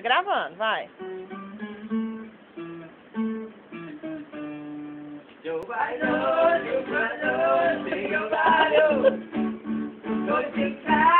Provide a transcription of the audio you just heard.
Tá gravando, vai. Giovanni, Giovanni, Giovanni, non ti cai a fricarsi, io vino.